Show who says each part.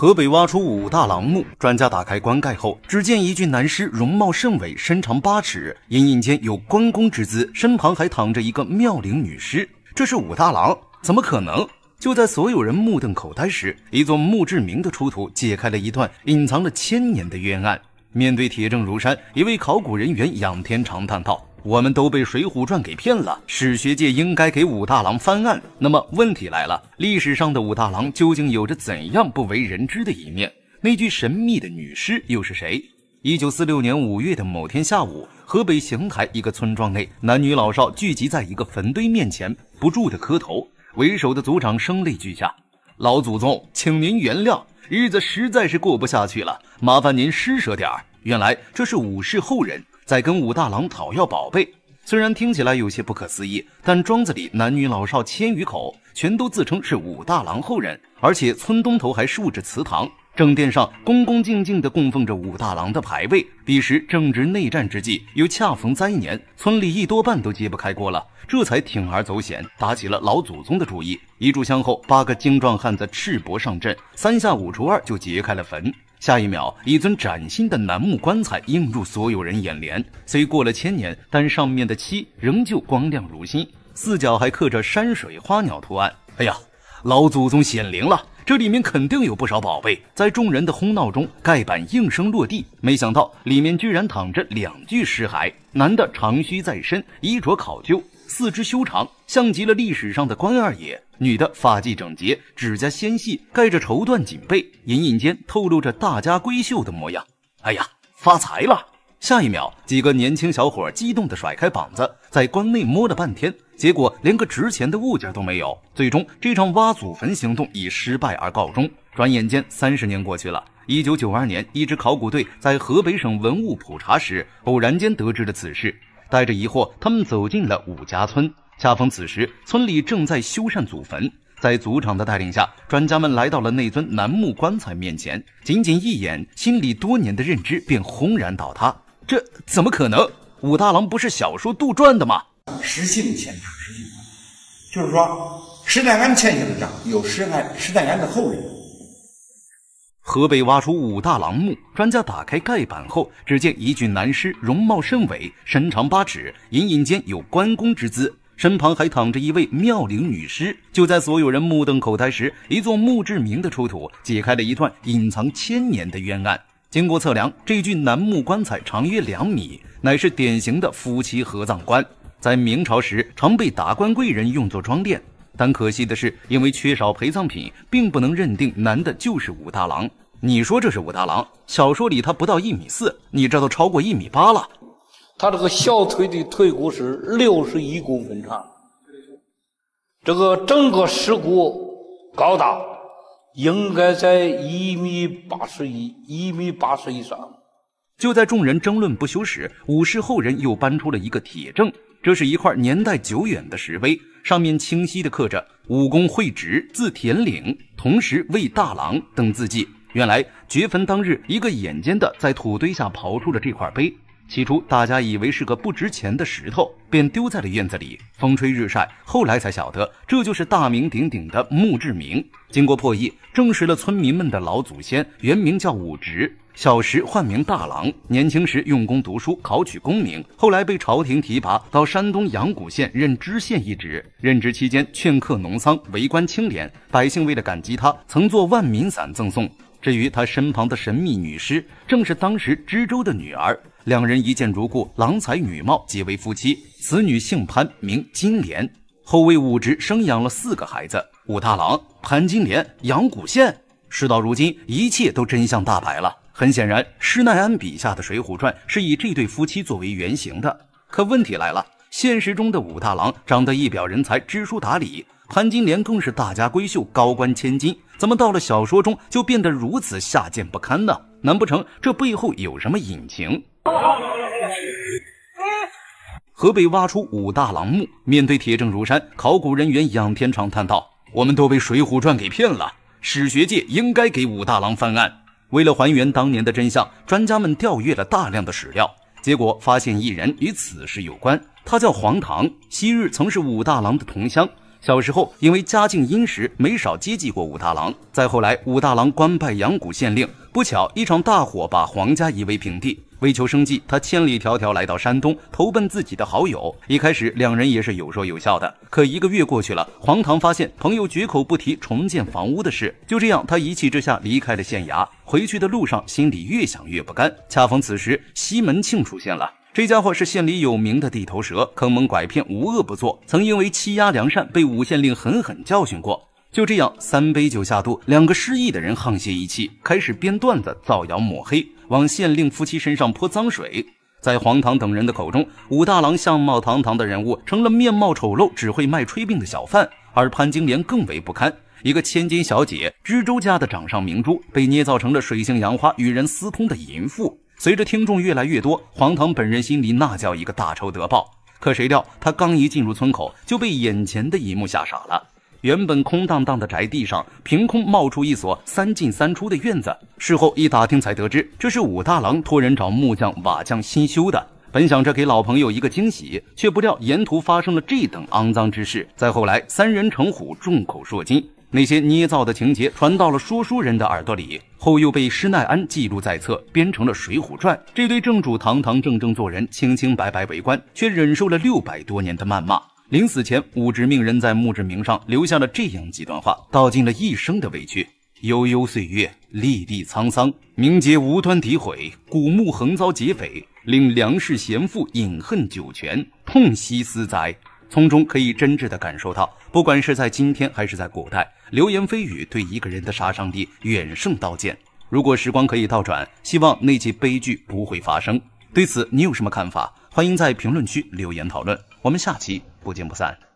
Speaker 1: 河北挖出武大郎墓，专家打开棺盖后，只见一具男尸，容貌甚伟，身长八尺，隐隐间有关公之姿，身旁还躺着一个妙龄女尸。这是武大郎？怎么可能？就在所有人目瞪口呆时，一座墓志铭的出土，解开了一段隐藏了千年的冤案。面对铁证如山，一位考古人员仰天长叹道。我们都被《水浒传》给骗了，史学界应该给武大郎翻案。那么问题来了，历史上的武大郎究竟有着怎样不为人知的一面？那具神秘的女尸又是谁？一九四六年五月的某天下午，河北邢台一个村庄内，男女老少聚集在一个坟堆面前，不住的磕头。为首的族长声泪俱下：“老祖宗，请您原谅，日子实在是过不下去了，麻烦您施舍点儿。”原来这是武氏后人。在跟武大郎讨要宝贝，虽然听起来有些不可思议，但庄子里男女老少千余口，全都自称是武大郎后人，而且村东头还竖着祠堂，正殿上恭恭敬敬地供奉着武大郎的牌位。彼时正值内战之际，又恰逢灾年，村里一多半都揭不开锅了，这才铤而走险，打起了老祖宗的主意。一炷香后，八个精壮汉子赤膊上阵，三下五除二就揭开了坟。下一秒，一尊崭新的楠木棺材映入所有人眼帘。虽过了千年，但上面的漆仍旧光亮如新，四角还刻着山水花鸟图案。哎呀，老祖宗显灵了！这里面肯定有不少宝贝。在众人的哄闹中，盖板应声落地。没想到里面居然躺着两具尸骸，男的长须在身，衣着考究。四肢修长，像极了历史上的关二爷；女的发髻整洁，指甲纤细，盖着绸缎锦被，隐隐间透露着大家闺秀的模样。哎呀，发财了！下一秒，几个年轻小伙激动地甩开膀子，在关内摸了半天，结果连个值钱的物件都没有。最终，这场挖祖坟行动以失败而告终。转眼间，三十年过去了。一九九二年，一支考古队在河北省文物普查时，偶然间得知了此事。带着疑惑，他们走进了武家村。恰逢此时，村里正在修缮祖坟。在族长的带领下，专家们来到了那尊楠木棺材面前。仅仅一眼，心里多年的认知便轰然倒塌。这怎么可能？武大郎不是小说杜撰的吗？
Speaker 2: 实行前场实行，就是说，是在俺前行的账，又是俺是在俺的后人。
Speaker 1: 河北挖出武大郎墓，专家打开盖板后，只见一具男尸，容貌甚伟，身长八尺，隐隐间有关公之姿，身旁还躺着一位妙龄女尸。就在所有人目瞪口呆时，一座墓志铭的出土，解开了一段隐藏千年的冤案。经过测量，这具楠木棺材长约两米，乃是典型的夫妻合葬棺，在明朝时常被达官贵人用作装殓。但可惜的是，因为缺少陪葬品，并不能认定男的就是武大郎。你说这是武大郎？小说里他不到一米四，你这都超过一米八了。
Speaker 3: 他这个小腿的腿骨是六十一公分长，这个整个尸骨高大应该在一米八十一、一米八十以上。
Speaker 1: 就在众人争论不休时，武氏后人又搬出了一个铁证。这是一块年代久远的石碑，上面清晰地刻着“武功会直，字田岭，同时为大郎”等字迹。原来掘坟当日，一个眼尖的在土堆下刨出了这块碑。起初大家以为是个不值钱的石头，便丢在了院子里，风吹日晒。后来才晓得，这就是大名鼎鼎的墓志铭。经过破译，证实了村民们的老祖先原名叫武直。小时唤名大郎，年轻时用功读书，考取功名，后来被朝廷提拔到山东阳谷县任知县一职。任职期间劝客农桑，为官清廉，百姓为了感激他，曾作万民伞赠送。至于他身旁的神秘女尸，正是当时知州的女儿，两人一见如故，郎才女貌，结为夫妻。此女姓潘，名金莲，后为武职生养了四个孩子。武大郎、潘金莲，阳谷县。事到如今，一切都真相大白了。很显然，施耐庵笔下的《水浒传》是以这对夫妻作为原型的。可问题来了，现实中的武大郎长得一表人才，知书达理；潘金莲更是大家闺秀，高官千金。怎么到了小说中就变得如此下贱不堪呢？难不成这背后有什么隐情？河北挖出武大郎墓，面对铁证如山，考古人员仰天长叹道：“我们都被《水浒传》给骗了，史学界应该给武大郎翻案。”为了还原当年的真相，专家们调阅了大量的史料，结果发现一人与此事有关。他叫黄堂，昔日曾是武大郎的同乡。小时候因为家境殷实，没少接济过武大郎。再后来，武大郎官拜阳谷县令，不巧一场大火把黄家夷为平地。为求生计，他千里迢迢来到山东，投奔自己的好友。一开始，两人也是有说有笑的。可一个月过去了，黄堂发现朋友绝口不提重建房屋的事。就这样，他一气之下离开了县衙。回去的路上，心里越想越不甘。恰逢此时，西门庆出现了。这家伙是县里有名的地头蛇，坑蒙拐骗，无恶不作。曾因为欺压良善，被五县令狠狠教训过。就这样，三杯酒下肚，两个失意的人沆瀣一气，开始编段子造谣抹黑，往县令夫妻身上泼脏水。在黄堂等人的口中，武大郎相貌堂堂的人物，成了面貌丑陋、只会卖炊饼的小贩。而潘金莲更为不堪，一个千金小姐，知州家的掌上明珠，被捏造成了水性杨花、与人私通的淫妇。随着听众越来越多，黄堂本人心里那叫一个大仇得报。可谁料，他刚一进入村口，就被眼前的一幕吓傻了。原本空荡荡的宅地上，凭空冒出一所三进三出的院子。事后一打听，才得知这是武大郎托人找木匠、瓦匠新修的。本想着给老朋友一个惊喜，却不料沿途发生了这等肮脏之事。再后来，三人成虎，众口铄金，那些捏造的情节传到了说书人的耳朵里，后又被施耐庵记录在册，编成了《水浒传》。这对正主堂堂正正做人、清清白白为官，却忍受了六百多年的谩骂。临死前，武指命人在墓志铭上留下了这样几段话，道尽了一生的委屈：悠悠岁月，历历沧桑，名节无端诋毁，古墓横遭劫匪，令梁氏贤妇饮恨九泉，痛惜思哉。从中可以真挚地感受到，不管是在今天还是在古代，流言蜚语对一个人的杀伤力远胜刀剑。如果时光可以倒转，希望那起悲剧不会发生。对此，你有什么看法？欢迎在评论区留言讨论。我们下期不见不散。